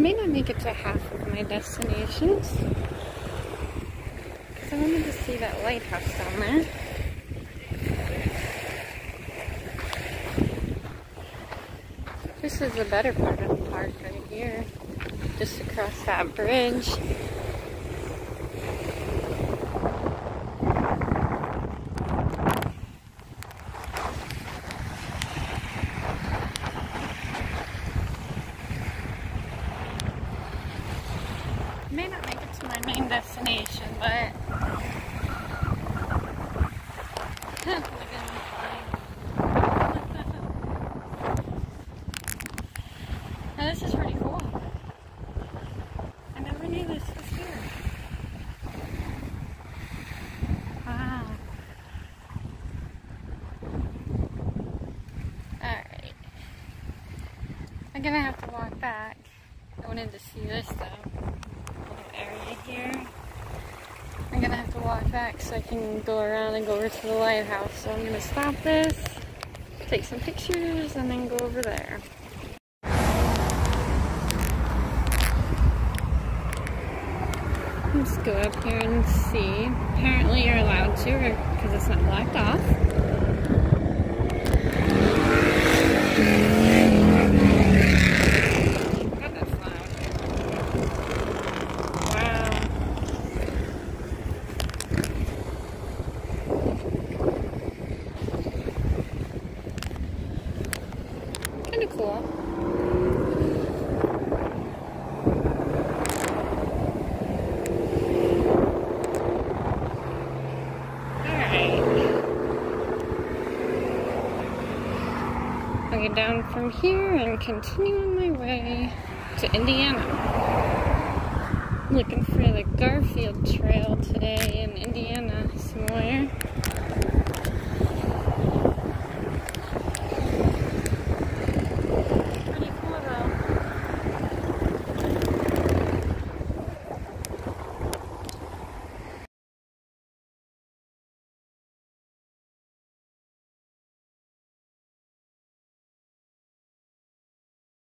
may not make it to half of my destinations. Because I wanted to see that lighthouse down there. This is the better part of the park right here. Just across that bridge. May not make it to my main destination, but this is pretty cool. I never knew this was here. Wow. Alright. I'm gonna have to walk back. I wanted to see this though. Area here. I'm gonna have to walk back so I can go around and go over to the lighthouse. So I'm gonna stop this, take some pictures, and then go over there. Let's go up here and see. Apparently you're allowed to because it's not blocked off. I'll get down from here and continue on my way to Indiana. Looking for the Garfield Trail today in Indiana somewhere.